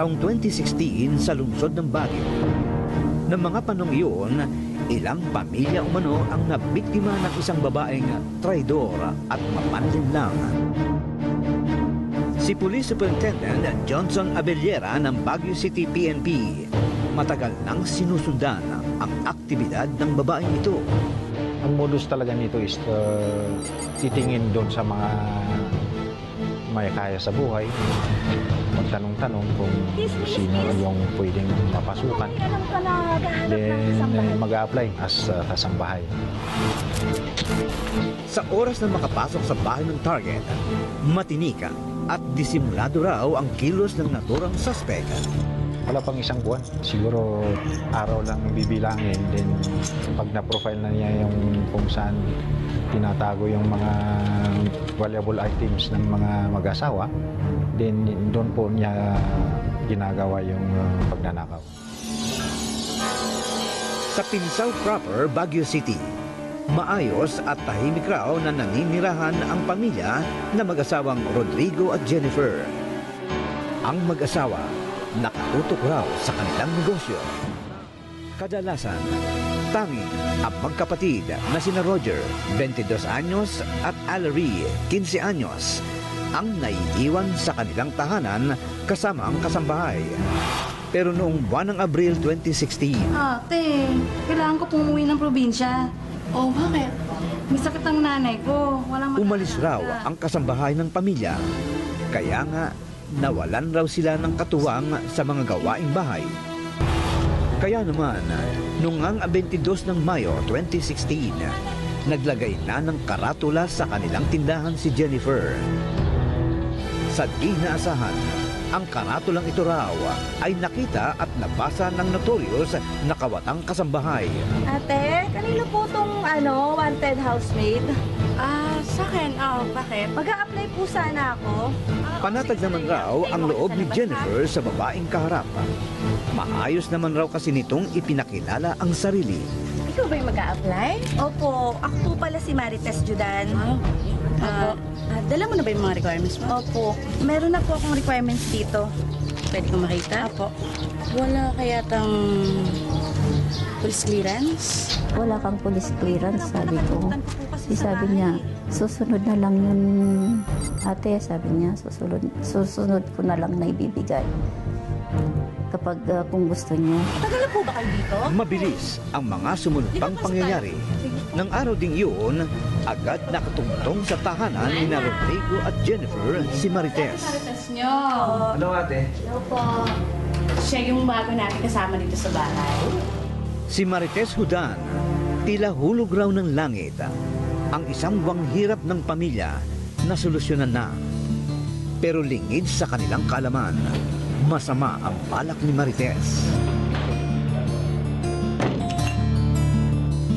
taong 2016 sa lungsod ng Baguio. Ng mga panong iyon, ilang pamilya umano ang nabiktima ng isang babaeng traidor at mapanlinlang. Si Police Superintendent Johnson Abellera ng Baguio City PNP matagal nang sinusundan ang aktibidad ng babaeng ito. Ang modus talaga nito is uh, titingin doon sa mga may kaya sa buhay, magtanong-tanong kung sino yung pwedeng mapasukan. Then uh, mag-a-apply as uh, kasambahay. Sa oras na makapasok sa bahay ng target, matinika at disimulado raw ang kilos ng naturang suspect. Wala pang isang buwan. Siguro araw lang bibilangin. Then pag na-profile na niya yung kung saan tinatago yung mga valuable items ng mga mag-asawa, then doon po niya ginagawa yung uh, pagnanakaw. Sa Pinsaw proper, Baguio City, maayos at tahimik raw na naninirahan ang pamilya na mag-asawang Rodrigo at Jennifer. Ang mag-asawa, nakatutok raw sa kanilang negosyo. Kadalasan, tanging ang magkapatid na sina Roger, 22 anyos, at Allery, 15 anyos, ang naiiwan sa kanilang tahanan kasama ang kasambahay. Pero noong buwan ng Abril 2016, Ate, kailangan ko pong umuwi ng probinsya. Oh, bakit? May sakit ang nanay ko. Walang umalis raw ang kasambahay ng pamilya. Kaya nga, nawalan raw sila ng katuwang sa mga gawaing bahay. Kaya naman, noong ang 22 ng Mayo 2016, naglagay na ng karatula sa kanilang tindahan si Jennifer. Sa di naasahan, ang karatulang ito raw ay nakita at nabasa ng notorious na kawatang kasambahay. Ate, kanino po tong ano, wanted housemaid? Ah, sa akin. Oh, bakit? Mag-a-apply po sana ako. Panatag naman raw ang loob ni Jennifer sa babaeng kaharap. Maayos naman raw kasi nitong ipinakilala ang sarili. Ikaw ba yung mag-a-apply? Opo, ako po pala si Marites Judan. Ah, ah, dala mo na ba yung mga requirements mo? Opo, meron na po akong requirements dito. Pwede kong makita? Opo. Wala kaya tang police clearance? wala kang police clearance, sabi ko. Po Di sa sabi niya, susunod na lang yun, ate, sabi niya, susunod, susunod ko na lang na ibibigay. Kapag ah, kung gusto niya. Tagal po ba kayo dito? Mabilis ang mga sumunod pang pangyayari. Nang araw ding yun, agad nakatungtong sa tahanan ni na Rodrigo at Jennifer si Marites. Marites nyo. Hello ate. Siya yung bago natin kasama dito sa bahay. Si Marites Hudan, tila hulog raw ng langit. Ang isang buwang hirap ng pamilya na solusyonan na. Pero lingid sa kanilang kaalaman, masama ang balak ni Marites.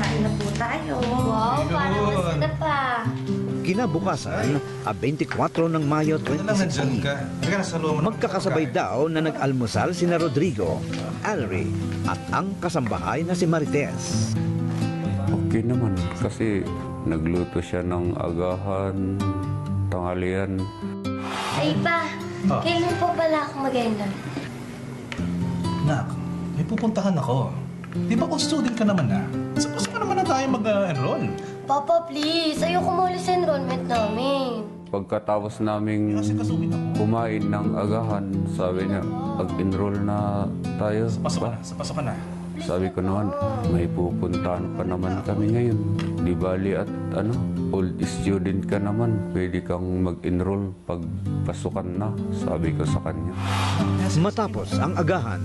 Kain na po tayo. Wow, parang masarap pa. Kinabukasan, a 24 ng Mayo Ano lang nandyan 2016, ka? Halika na sa loob mo. magkakasabay daw na nag-almusal sina Rodrigo, Alri at ang kasambahay na si Marites. Okay naman kasi nagluto siya ng agahan, tanghalian. Ay pa, Ah. kailan po pala ako mag-enroll? Nak, may pupuntahan ako. Di ba kung student ka naman na? Suppose ka naman na tayo mag-enroll. Papa, please. Ayoko maulit sa enrollment namin. Pagkatapos naming kumain ng agahan, sabi niya, pag-enroll na tayo. Pasok ka ba? na, sa pasok na. Sabi ko naman, may pupuntahan pa naman kami ngayon. Di bali at ano, old student ka naman. Pwede kang mag-enroll pag pasukan na, sabi ko sa kanya. Matapos ang agahan,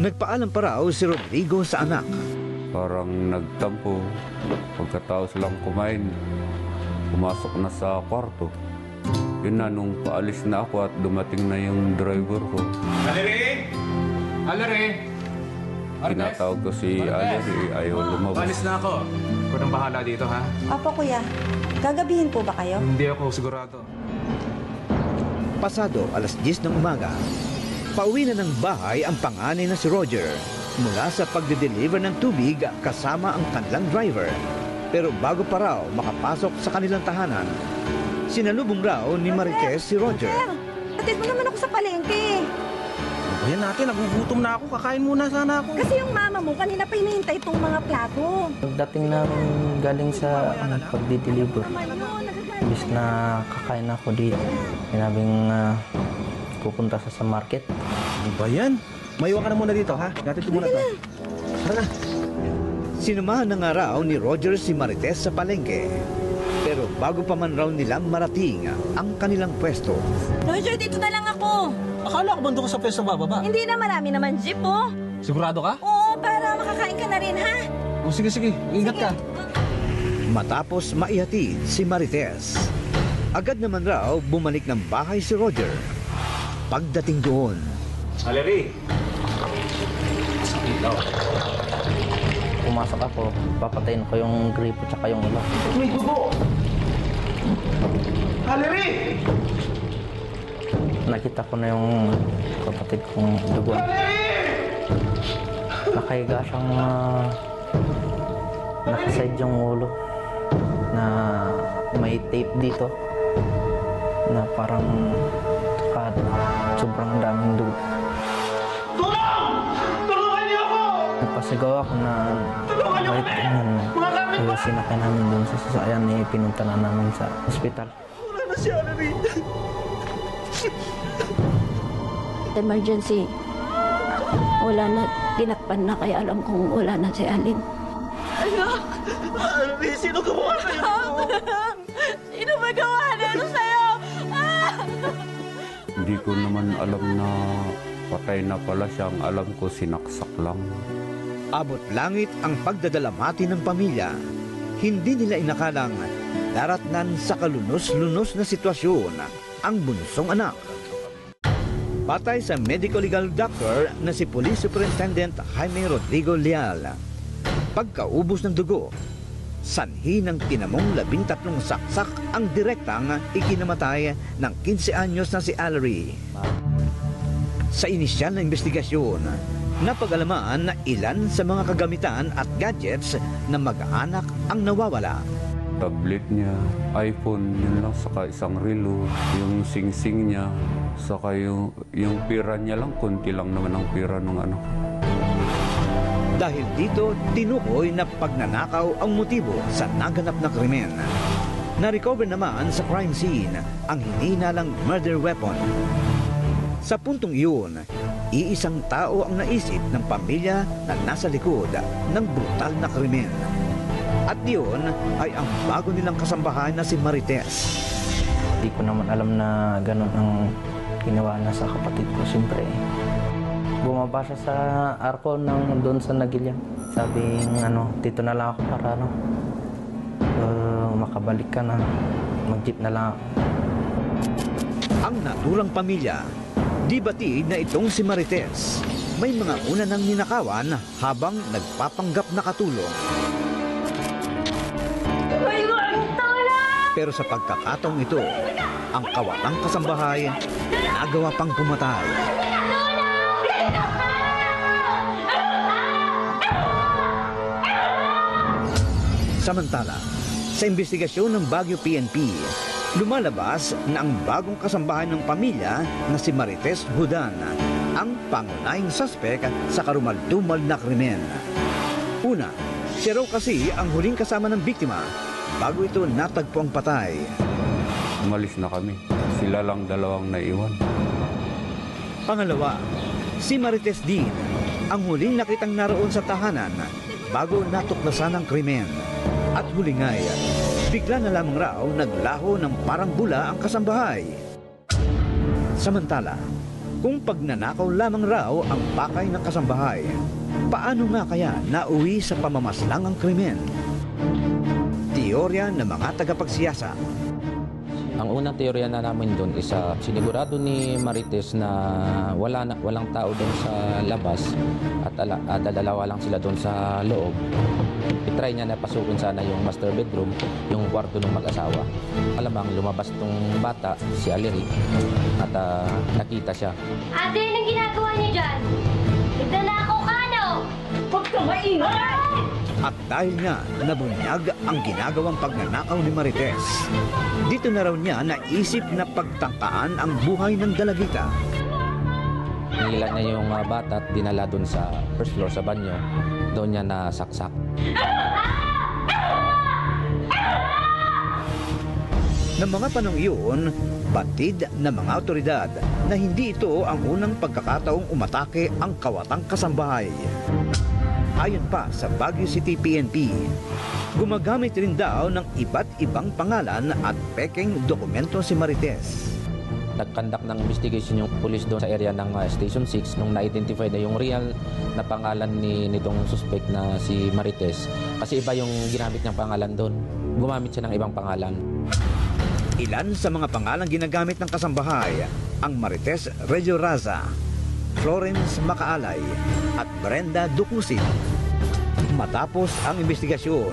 nagpaalam pa raw si Rodrigo sa anak. Parang nagtampo. Pagkatapos lang kumain, pumasok na sa kwarto. Yun na, nung paalis na ako at dumating na yung driver ko, Alere! Alere! tinatawag ko si Aleri, ayaw lumabas. Alis na ako. Ikaw nang bahala dito, ha? Opo, kuya. Gagabihin po ba kayo? Hindi ako sigurado. Pasado alas 10 ng umaga, pauwi na ng bahay ang panganay na si Roger mula sa pagde-deliver ng tubig kasama ang kanilang driver. Pero bago pa raw makapasok sa kanilang tahanan, sinalubong raw ni Marites si Roger. Sir, hatid mo naman ako sa palengke. O yan natin, nagugutom na ako. Kakain muna sana ako. Kasi yung mama mo, kanina pa hinihintay itong mga plato. Pagdating namin galing sa ano, pagdi-deliver, imbis na kakain ako dito, sinabing uh, pupunta sa sa market. Ano ba yan? Maiwan ka na muna dito, ha? Natin ito muna to. Tara na. Sinamahan na nga raw ni Roger si Marites sa palengke. Pero bago pa man raw nilang marating ang kanilang pwesto, Roger, dito na lang ako. Akala ko ba doon ka sa pwesto bababa? Hindi na marami naman jeep, oh. Sigurado ka? Oo, para makakain ka na rin, ha? O sige, sige. Ingat ka. matapos maihatid si Marites, agad naman raw bumalik ng bahay si Roger. Pagdating doon, Valerie! Pumasok ako, papatayin ko yung gripo tsaka yung ulo. May dugo! Valerie! Nakita ko na yung kapatid kong dugo. Nakahiga siyang uh, nakaside yung ulo na may tape dito na parang tsaka sobrang daming dugo. Nagpasigaw ako na kahit ganyan, kaya sinakay namin dun sa sasakyan eh, pinunta na namin sa ospital. Emergency. Wala na, tinakpan na kaya alam kong wala na si Alin. Sino ba gawa nito sa'yo? Hindi ko naman alam na patay na pala siya. Ang alam ko sinaksak lang. abot langit ang pagdadalamati ng pamilya. Hindi nila inakalang daratnan sa kalunos-lunos na sitwasyon ang bunsong anak. Patay sa medical legal doctor na si Police Superintendent Jaime Rodrigo Leal. Pagkaubos ng dugo, sanhi ng tinamong labing tatlong saksak ang direktang ikinamatay ng 15 anyos na si Allery. Sa inisyal na investigasyon, napag-alaman na ilan sa mga kagamitan at gadgets na mag-anak ang nawawala. Tablet niya, iPhone, yun lang, saka isang relo, yung sing-sing niya, saka yung, yung pira niya lang, konti lang naman ang pira ng anak. Dahil dito, tinukoy na pagnanakaw ang motibo sa naganap na krimen. Na-recover naman sa crime scene ang hinihinalang murder weapon. Sa puntong iyon, iisang tao ang naisip ng pamilya na nasa likod ng brutal na krimen. At diyon ay ang bago nilang kasambahan na si Marites. Hindi ko naman alam na ganun ang ginawa na sa kapatid ko. Siyempre, bumaba siya sa arko ng doon sa Nagilya. Sabi ano, dito na lang ako para ano, uh, makabalik ka na. Mag-jeep na lang ako. Ang naturang pamilya, di batid na itong si Marites. May mga una nang ninakawan habang nagpapanggap na katulong. Pero sa pagkakataong ito, ang kawatang kasambahay nagawa pang pumatay. Samantala, sa investigasyon ng Baguio PNP, lumalabas na ang bagong kasambahan ng pamilya na si Marites Hudan ang pangunahing suspect sa karumaldumal na krimen. Una, siya raw kasi ang huling kasama ng biktima bago ito natagpo ang patay. Umalis na kami. Sila lang dalawang naiwan. Pangalawa, si Marites din ang huling nakitang naroon sa tahanan bago natuklasan ang krimen. At huli nga'y, bigla na lamang raw naglaho ng parang bula ang kasambahay. Samantala, kung pagnanakaw lamang raw ang pakay ng kasambahay, paano nga kaya nauwi sa pamamaslang ang krimen? Teorya ng mga tagapagsiyasa Ang unang teorya na namin doon is uh, sinigurado ni Marites na wala na, walang tao doon sa labas at ala, uh, dalawa lang sila doon sa loob. I-try niya na pasukin sana yung master bedroom, yung kwarto ng mag-asawa. Alamang lumabas tong bata, si Aliri, at uh, nakita siya. Ate, anong ginagawa niyo dyan? Nagdanakaw ka, no? Huwag ka maingay! At dahil nga nabunyag ang ginagawang pagnanakaw ni Marites, dito na raw niya naisip na pagtangkaan ang buhay ng dalagita. Nihila niya yung bata at dinala doon sa first floor sa banyo. Doon niya nasaksak. Ng mga panong iyon, batid ng mga otoridad na hindi ito ang unang pagkakataong umatake ang kawatang kasambahay. Ayon pa sa Baguio City PNP, gumagamit rin daw ng iba't ibang pangalan at peking dokumento si Marites. Nag-conduct ng investigation yung police doon sa area ng ah, Station 6 nung na-identify na yung real na pangalan ni nitong suspect na si Marites. Kasi iba yung ginamit niyang pangalan doon. Gumamit siya ng ibang pangalan. Ilan sa mga pangalang ginagamit ng kasambahay ang Marites Regio Raza, Florence Macaalay at Brenda Ducusin. Matapos ang investigasyon,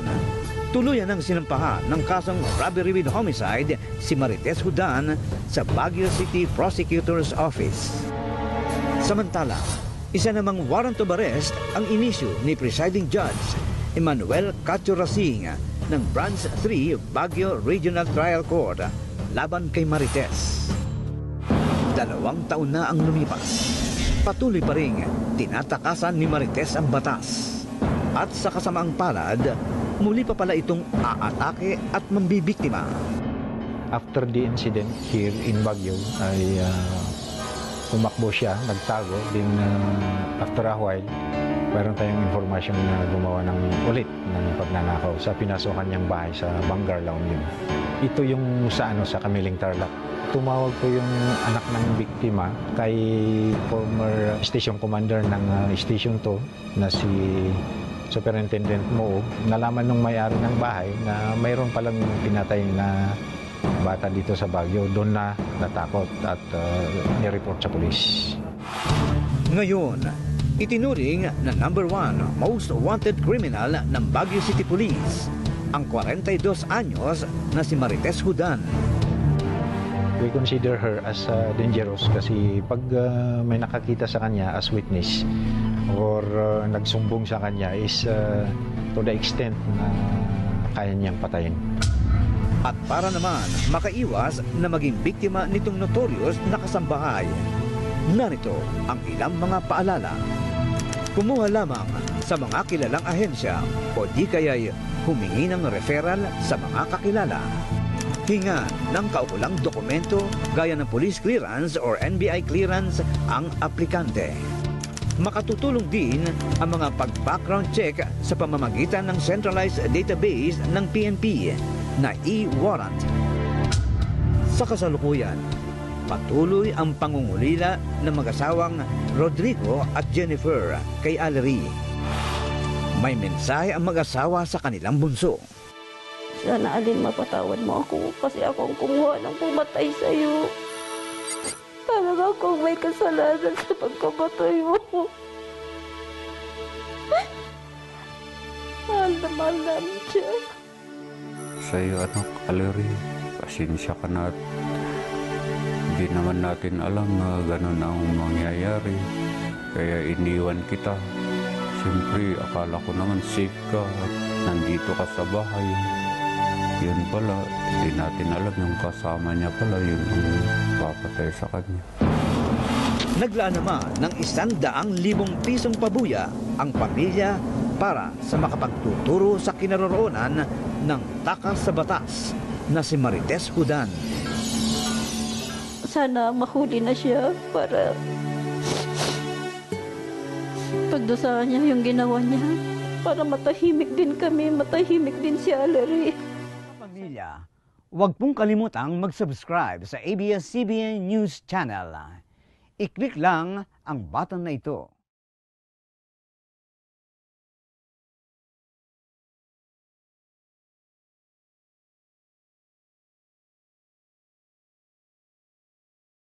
tuluyan ang sinampahan ng kasong robbery with homicide si Marites Hudan sa Baguio City Prosecutor's Office. Samantala, isa namang warrant of arrest ang inisyu ni Presiding Judge Emmanuel Cacho Racing ng Branch 3 Baguio Regional Trial Court laban kay Marites. Dalawang taon na ang lumipas. Patuloy pa rin tinatakasan ni Marites ang batas. At sa kasamaang palad, muli pa pala itong aatake at mambibiktima. After the incident here in Baguio, ay ah, tumakbo siya, nagtago. Then ah, after a while, mayroon tayong information na gumawa ng ulit ng pagnanakaw sa pinasokan niyang bahay sa Bangar, La Union. Ito yung sa ano sa Kamiling Tarlac. Tumawag po yung anak ng biktima kay former station commander ng ah, station 2 na si Superintendent Mo. Nalaman nung may-ari ng bahay na mayroon palang pinatay na bata dito sa Baguio. Doon na natakot at uh, nireport sa pulis. Ngayon, itinuring na number one most wanted criminal ng Baguio City Police ang 42 anyos na si Marites Hudan. We consider her as uh, dangerous kasi pag uh, may nakakita sa kanya as witness or uh, nagsumbong sa kanya is uh, to the extent na kaya niyang patayin. At para naman makaiwas na maging biktima nitong notorious na kasambahay, narito ang ilang mga paalala. Kumuha lamang sa mga kilalang ahensya o di kaya'y humingi ng referral sa mga kakilala. Hinga ng kaukulang dokumento gaya ng police clearance or NBI clearance ang aplikante. Makatutulong din ang mga pag-background check sa pamamagitan ng centralized database ng PNP na e-warrant. Sa kasalukuyan, patuloy ang pangungulila ng mag-asawang Rodrigo at Jennifer kay Allery. May mensahe ang mag-asawa sa kanilang bunso. Sana alin mapatawad mo ako kasi ako ang kumuha ng pumatay sa'yo. Talaga akong may kasalanan sa pagkamatay mo. Mahal na mahal namin siya. Sa iyo, anak, Valerie, pasensya ka na at hindi naman natin alam na ganun ang mangyayari. Kaya iniwan kita. Siyempre, akala ko naman safe ka at nandito ka sa bahay. Yun pala, hindi natin alam yung kasama niya pala, yun ang papatay sa kanya. Naglaan naman ng isang daang libong pisong pabuya ang pamilya para sa makapagtuturo sa kinaroroonan ng takas sa batas na si Marites Hudan. Sana mahuli na siya para pagdusahan niya yung ginawa niya. Para matahimik din kami, matahimik din si Allery. Pamilya, huwag pong kalimutang mag-subscribe sa ABS-CBN News Channel. I-click lang ang button na ito.